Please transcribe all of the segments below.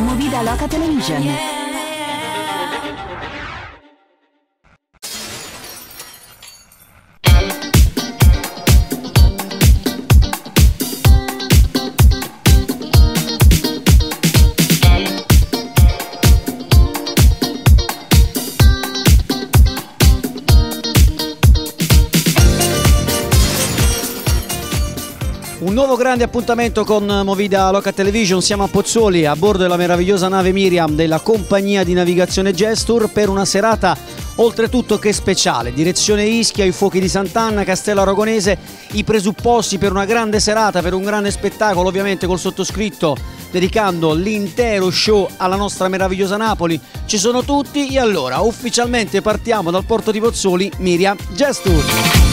Movida Loca Television. Un nuovo grande appuntamento con Movida Loca Television, siamo a Pozzuoli a bordo della meravigliosa nave Miriam della compagnia di navigazione Gestur per una serata oltretutto che speciale. Direzione Ischia, i fuochi di Sant'Anna, Castello Aragonese, i presupposti per una grande serata, per un grande spettacolo ovviamente col sottoscritto dedicando l'intero show alla nostra meravigliosa Napoli. Ci sono tutti e allora ufficialmente partiamo dal porto di Pozzuoli, Miriam Gestur.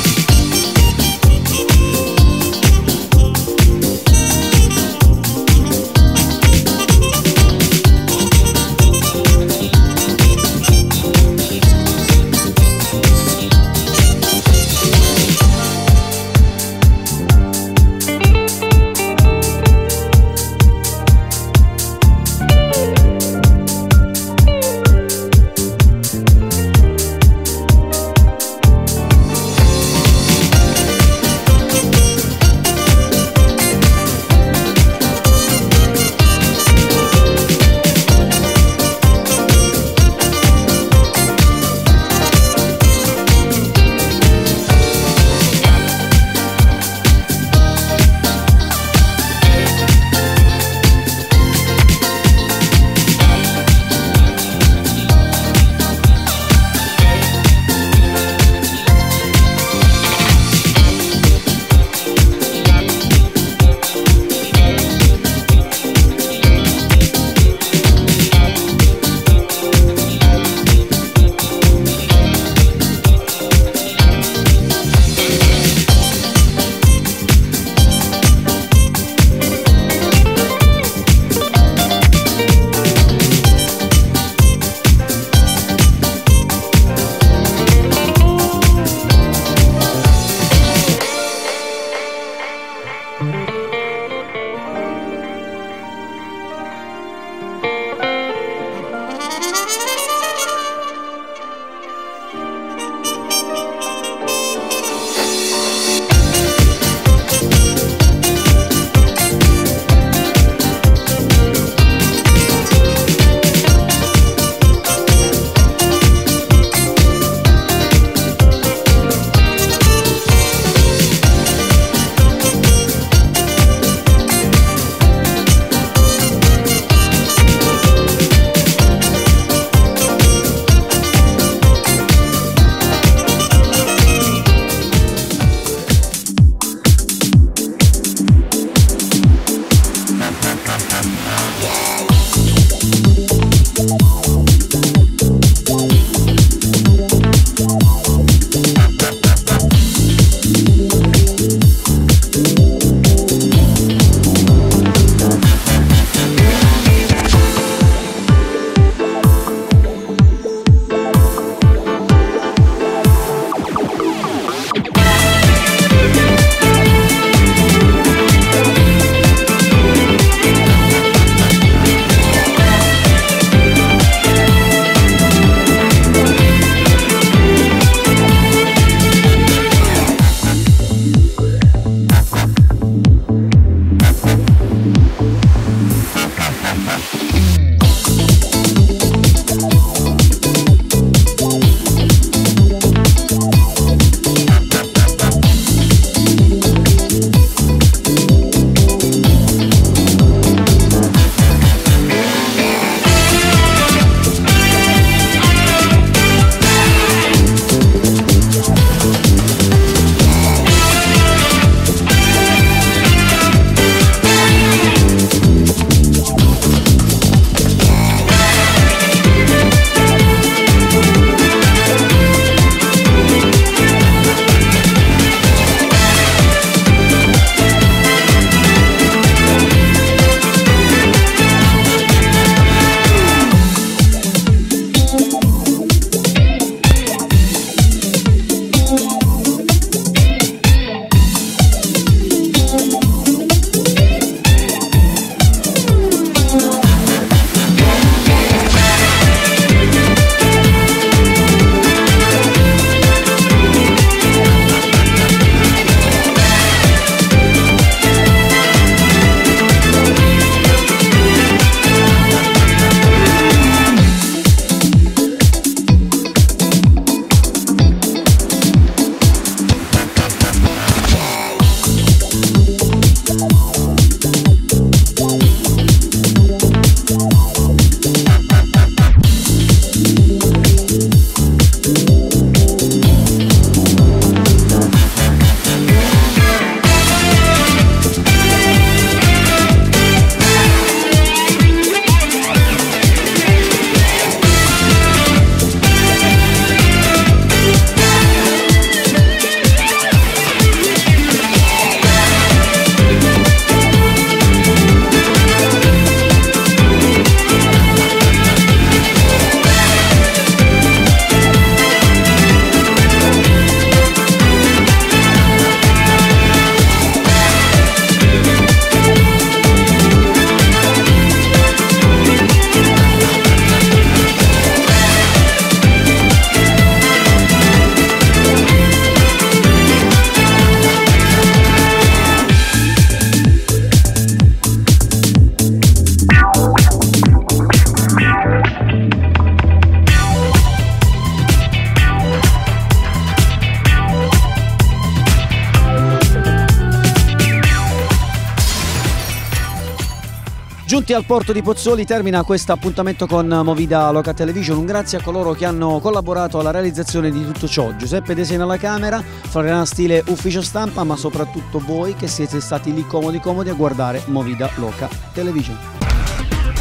Giunti al porto di Pozzuoli termina questo appuntamento con Movida Loca Television. Un grazie a coloro che hanno collaborato alla realizzazione di tutto ciò. Giuseppe De Sena alla camera, Floriana Stile ufficio stampa, ma soprattutto voi che siete stati lì comodi comodi a guardare Movida Loca Television.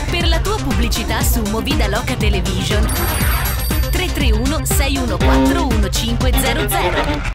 Per la tua pubblicità su Movida Loca Television 331 614 1500